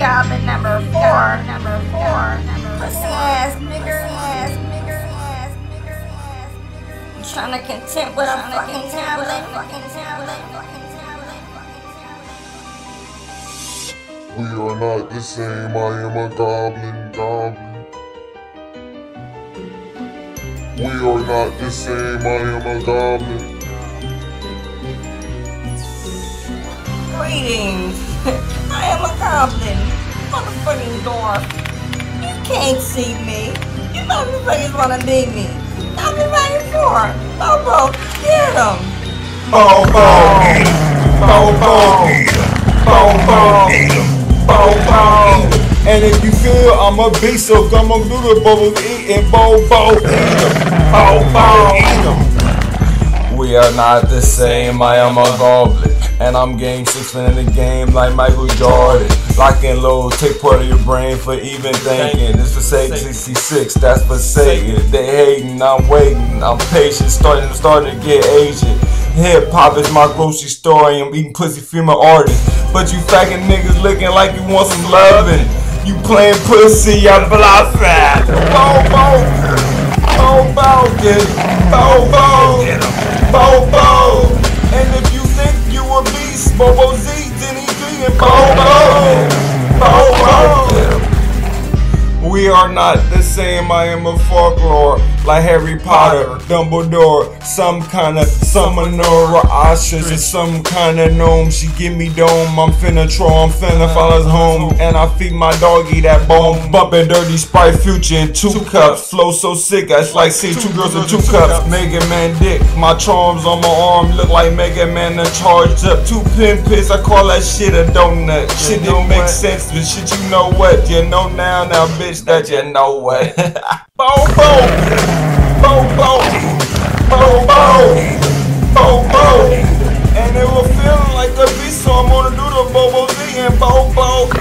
goblin number four, number four, number pussy ass nigger ass nigger ass nigger ass nigger. Trying to contend with a fucking tablet, fucking tablet, fucking tablet, fucking tablet. We are not the same, I am a goblin, goblin. We are not the same, I am a goblin. Greetings. I am a goblin. Motherfucking dwarf. You can't see me. You motherfuckers wanna beat me. I'll be right for. Oh, Bobo, get him. Bobo, Bobo, Bobo, Bobo. And if you feel I'm a beast, so come on do the bubble eating Bobo, eat 'em. Bobo, eat 'em. We are not the same, I am a goblin. And I'm game six in the game like Michael Jordan. Lock and load, take part of your brain for even thinking. This for Satan 66, that's for Satan. They hating, I'm waiting, I'm patient, starting to starting to get Asian. Hip hop is my grocery store, I'm eating pussy female artists. But you faggot niggas looking like you want some loving. You playing pussy, I'm bluffing. Bobo, Bobo, get it. Bobo, Bobo. And Z, he being Bobo, Bobo. We are not the same. I am a folklore like Harry Potter, Dumbledore, some kind of summoner or Ashes or some kind of gnome. She give me dome. I'm finna troll. I'm finna follow home, and I feed my doggy that bone. Bumping dirty Sprite Future in two cups. Flow so sick, it's like seeing two girls in two cups. Mega Man dick. My charms on my arm look like Mega Man and charged up. Two pin pits. I call that shit a donut. Shit didn't make sense, but shit you know what? You know now, now bitch that you know what. Bobo, Bobo, Bobo, Bobo. And it was feeling like a beast, so I'm gonna do the Bobo Z and Bobo,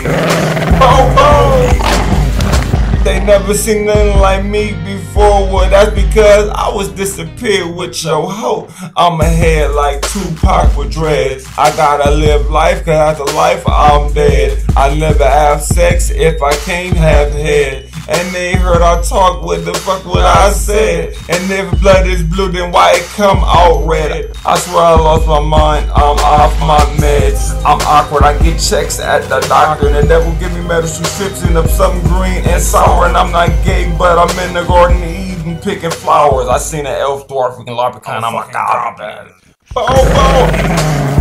Bobo. They never seen nothing like me before. Well, that's because I was disappeared with your hoe. I'm ahead like Tupac with dreads. I gotta live life, cause after life I'm dead. I never have sex if I can't have head. And they heard I talk, what the fuck what I said? And if blood is blue, then why it come out red? I swear I lost my mind, I'm off my meds. I'm awkward, I get checks at the doctor. And the devil give me medicine prescription of something green and sour. And I'm not gay, but I'm in the garden of Eden picking flowers. I seen an elf dwarf freaking leprechaun, I'm like, God, I'm bad. Bobo!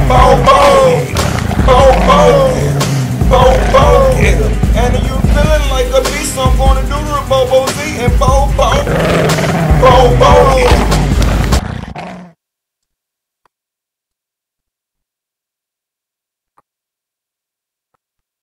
Bobo! Bobo!